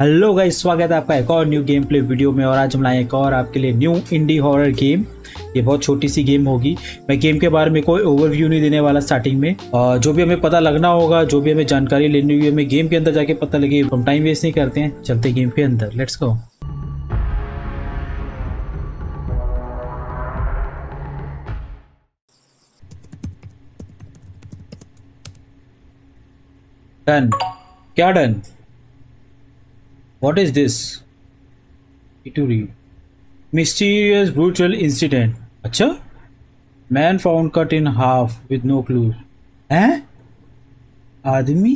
Hello guys, स्वागत है आपका एक और न्यू गेम प्ले वीडियो में और आज हम लाए एक और आपके लिए न्यू इंडी हॉरर गेम ये बहुत छोटी सी गेम होगी। मैं गेम के बारे में कोई ओवरव्यू नहीं देने वाला स्टार्टिंग में। और जो भी हमें पता लगना होगा, जो भी हमें जानकारी लेनी होगी हमें गेम के अंदर जाके पता लगे, हम टाइम वेस्ट नहीं करते हैं। चलते गेम के अंदर। लेट्स गो डन क्या done What is this? Read. Mysterious, brutal incident. अच्छा man found cut in half with no clues हैं आदमी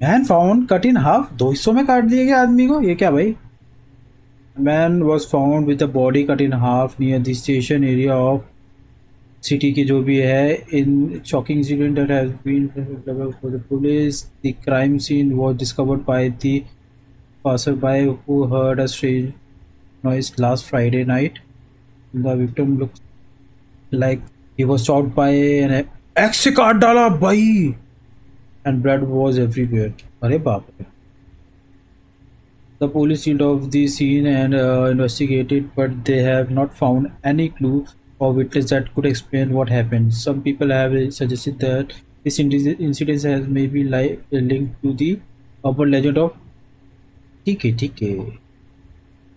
man found cut in half दो हिस्सों में काट दिया गया आदमी को? ये क्या भाई? Man was found with the body cut in half near the station area of city की जो भी है in shocking incident has been for the police the crime scene was discovered by the passerby who heard a strange noise last Friday night. The victim looked like he was shot by an axe काट डाला भाई and blood was everywhere. अरे बाप रे. The police sealed off the scene and uh, investigated, but they have not found any clue or witness that could explain what happened. Some people have suggested that this incident has maybe linked to the urban legend of ठीक है ठीक है।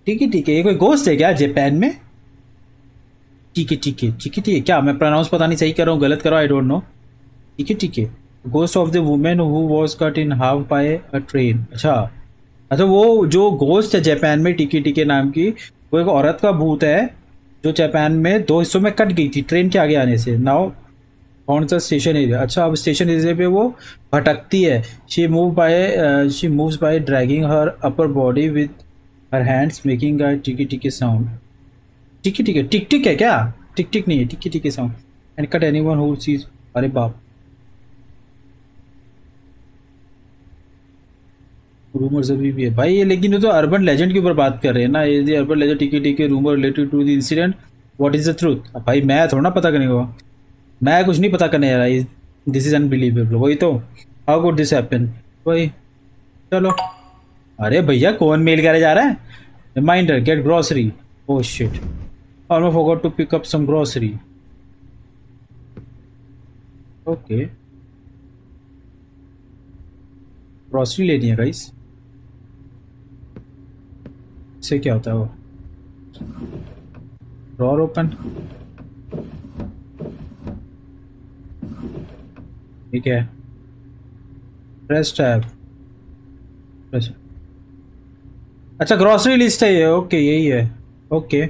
ठीक है ठीक है। ये कोई गोश्त है क्या जापान में? ठीक है ठीक है ठीक है ठीक है। क्या मैं प्रोनाउंस पता नहीं, सही कर रहा हूँ, गलत कर रहा हूँ? आई डोंट नो ठीक है ठीक है। Ghost of the women who was cut in half by a train अच्छा। अच्छा वो जो गोस्ट है जापान में, टिकी टिके नाम की, वो एक औरत का भूत है, जो जापान में दो हिस्सों में कट गई थी ट्रेन के आगे आने से। नाउ कौन सा स्टेशन एरिया अच्छा अब स्टेशन एरिया पे वो भटकती है। She move by she moves by dragging her upper body with her hands making a Teke Teke sound टिकी टिकी टिक टिक है क्या? टिक टिक नहीं है Teke Teke sound and cut anyone who sees अरे बाप। रूमर्स अभी भी है। भाई, ये लेकिन ये तो अर्बन लेजेंड के ऊपर बात कर रहे हैं ना। ये urban legend Teke Teke rumour related to the incident what is the truth भाई, मैं थोड़ा ना पता करने को मैं कुछ नहीं पता करने जा रहा दिस इज़ अनबिलीवेबल वही तो। हाउ गुड दिस हैपन वही। चलो। अरे भैया, कौन मेल करे जा रहा है? Reminder get grocery oh shit almost forgot to pick up some grocery okay grocery लेनी है गाइस इससे क्या होता है वो? ड्रॉर ओपन ठीक है। प्रेस टैब प्रेस अच्छा ग्रॉसरी लिस्ट है ये ओके यही है। ओके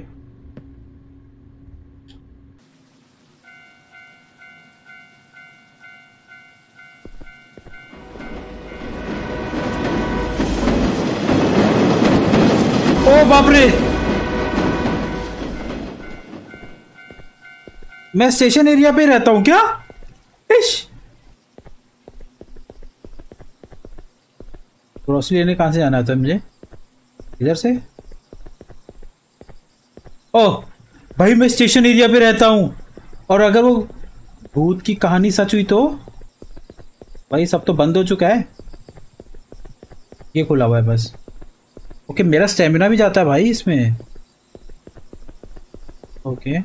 ओ बाप रे मैं स्टेशन एरिया पे रहता हूँ क्या? इश! ग्रोसरी लेने कहाँ से जाना था मुझे? इधर से? ओह, भाई मैं स्टेशन एरिया पे रहता हूँ। और अगर वो भूत की कहानी सच हुई तो? भाई सब तो बंद हो चुका है। ये खुला हुआ है बस। ओके, मेरा स्टेमिना भी जाता है भाई इसमें। ओके।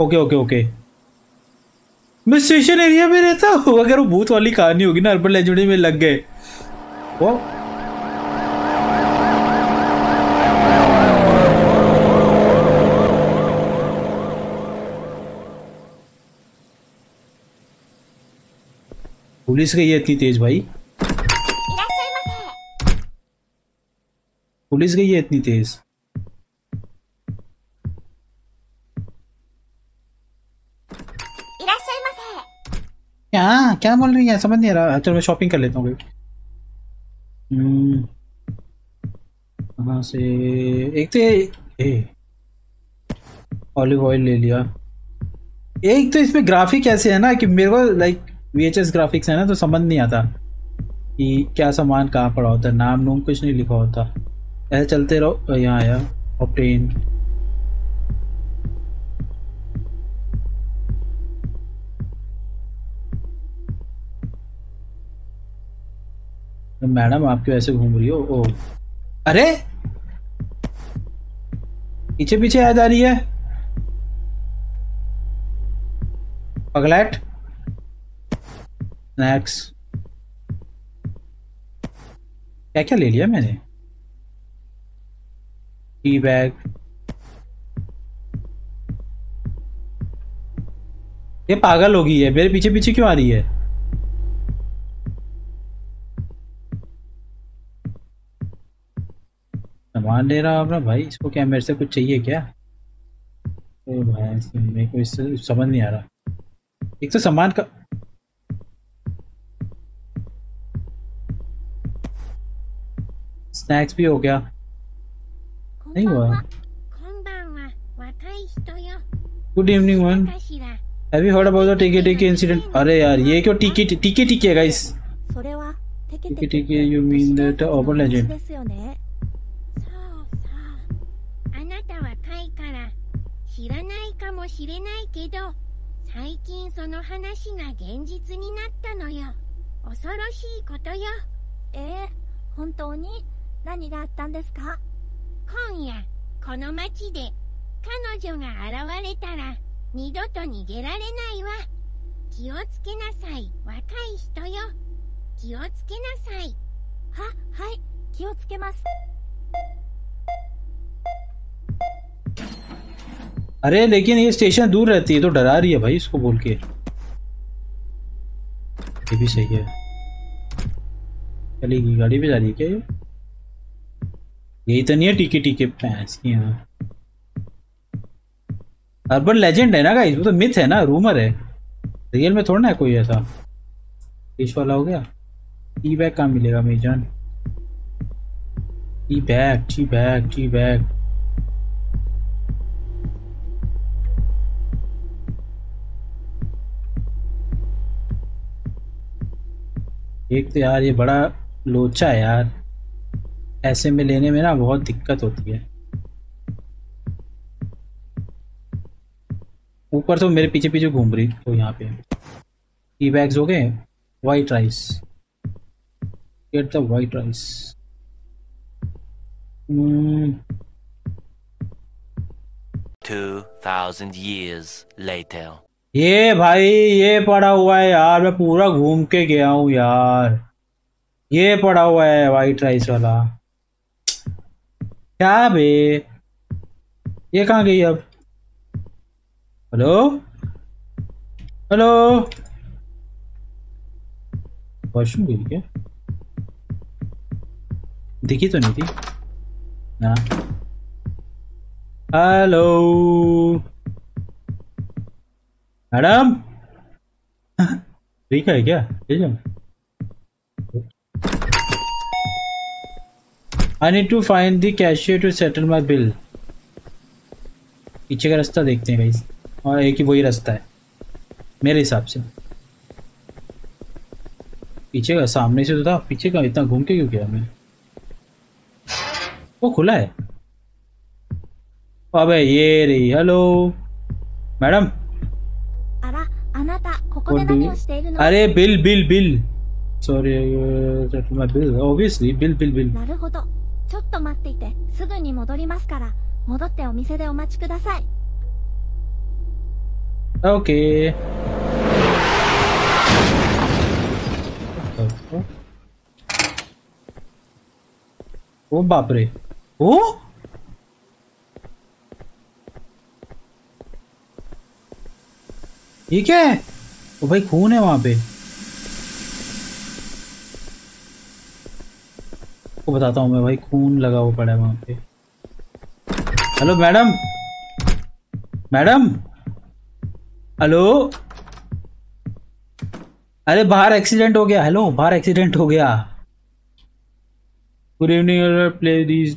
Okay okay okay. मैं स्टेशन एरिया में रहता हूँ। अगर वो भूत वाली कहानी होगी ना अर्बन लेजेंड में लग गए। वो पुलिस गई है इतनी तेज भाई। पुलिस गई है इतनी तेज। क्या? क्या बोल रही है? समझ नहीं आ रहा। चलो मैं शॉपिंग कर लेता हूँ हम्म, कहाँ से? एक तो ऑलिव ऑयल ले लिया। एक तो इसमें ग्राफिक ऐसे है ना कि मेरे को like V H S graphics है ना तो समझ नहीं आता कि क्या सामान कहाँ पड़ा होता है। नाम नूम कुछ नहीं लिखा होता। ऐसे चलते रहो। यहाँ आया। ऑप्टेन मैडम आप क्यों ऐसे घूम रही हो। ओ। अरे! पीछे पीछे आ जा रही है। पगलैट। स्नैक्स क्या क्या ले लिया मैंने? टी बैग ये पागल होगी है। मेरे पीछे पीछे क्यों आ रही है? सामान ले रहा अपना भाई, इसको क्या मेरे से कुछ चाहिए क्या? ओ भाई मेरे को इससे समझ नहीं आ रहा। एक तो सामान का स्नैक्स भी हो गया। नहीं हुआ। Good evening one have you heard about the Teke Teke incident अरे यार, ये क्यों टीके टीके Teke guys Teke Teke you mean that open legend もしれないけど最近その話が現実になったのよ。恐ろしいことよ。ええ本当に何があったんですか？今夜この町で彼女が現れたら二度と逃げられないわ。気をつけなさい若い人よ。気をつけなさい。ははい気をつけます अरे, लेकिन ये स्टेशन दूर रहती है तो डरा रही है भाई इसको बोल के। ये भी सही है। चलेगी, गाड़ी पे जा रही है क्या ये? यही तो नहीं है टीके टीके अर्बन लेजेंड है ना गाइस वो तो मिथ है ना रूमर है। रियल में थोड़ा ना है कोई ऐसा। फ़िश वाला हो गया। टी बैग कहाँ मिलेगा मेरी जान? Tea bag tea bag tea bag एक तो यार ये बड़ा लोचा है यार। ऐसे में लेने में ना बहुत दिक्कत होती है। ऊपर तो मेरे पीछे पीछे घूम रही तो यहाँ पे। टी बैग्स हो गए white rice get the white rice Two thousand years later. ये भाई, ये पड़ा हुआ है यार। मैं पूरा घूम के गया हूँ यार। ये पड़ा हुआ है वाइट राइस वाला। क्या बे? ये कहाँ गई अब? हेलो? हेलो? वॉशरूम गई क्या? दिखी तो नहीं थी। ना। हेलो? मैडम। ठीक है क्या? ठीक है। I need to find the cashier to settle my bill पीछे का रास्ता देखते हैं भाई हाँ, और एक ही वही रास्ता है। मेरे हिसाब से। पीछे का, सामने से तो था। पीछे का इतना घूम के क्यों गया मैं? वो खुला है। अबे ये रही। Hello madam? ここで何をしているの अरे bill bill bill sorry settle my bill obviously bill bill bill なるほどちょっと待っていてすぐに戻りますから戻ってお店でお待ちください okay ओ बाप रे ओ ये क्या है ओ भाई खून है वहाँ पे। को बताता हूँ मैं भाई, खून लगा हुआ पड़ा है वहाँ पे। Hello, madam. मैडम। हेलो। अरे, बाहर एक्सीडेंट हो गया। हेलो, बाहर एक्सीडेंट हो गया। गुड इवनिंग प्ले दीज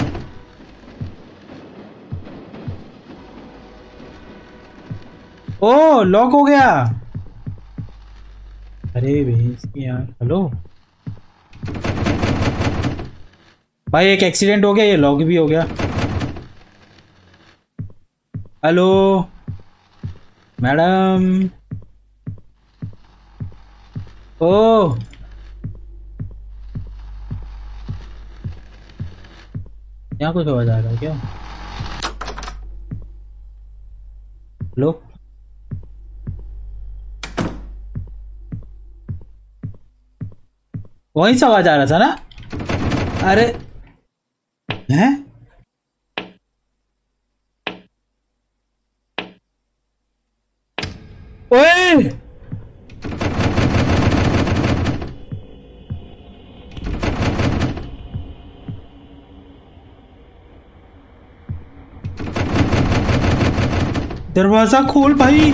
ओ लॉक हो गया। अरे की यार हेलो भाई, एक एक्सीडेंट हो गया, ये लॉक भी हो गया। हेलो मैडम ओ। यहाँ कुछ आवाज़ आ रहा है क्या? हेलो वहीं से आवाज़ आ रहा था ना? अरे हैं? ओए! दरवाज़ा खोल भाई।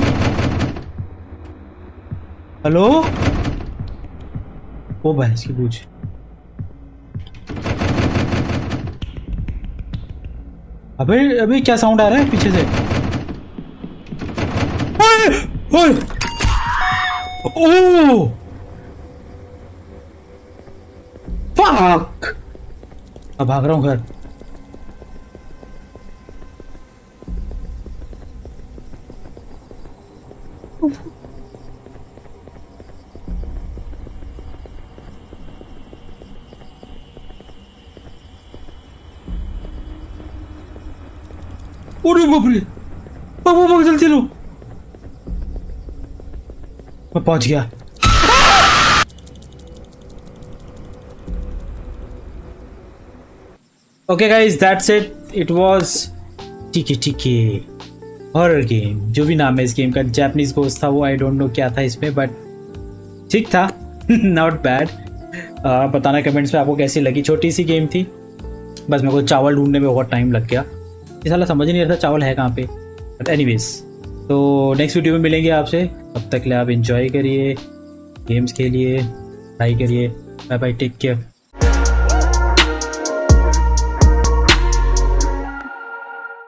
हेलो? ओ भैंस की पूछ। अबे अबे क्या साउंड आ रहा है पीछे से? ओए ओए! ओ! फक अब भाग रहा हूँ घर। अरे जल्दी चलो मैं पहुँच गया। Okay guys that's it it was ठीक है ठीक है हॉरर गेम जो भी नाम है इस गेम का। जैपनीज गोस्ट था वो आई डोंट नो क्या था इसमें बट ठीक था। नॉट बैड बताना कमेंट्स में आपको कैसी लगी? छोटी सी गेम थी। बस मेरे को चावल ढूँढने में बहुत टाइम लग गया। ये साला समझ नहीं रहा था चावल है कहाँ पे। बट एनीवेज तो नेक्स्ट वीडियो में मिलेंगे आपसे। तब तक ले आप इंजॉय करिए गेम्स खेलिए पढ़ाई करिए। Bye bye take care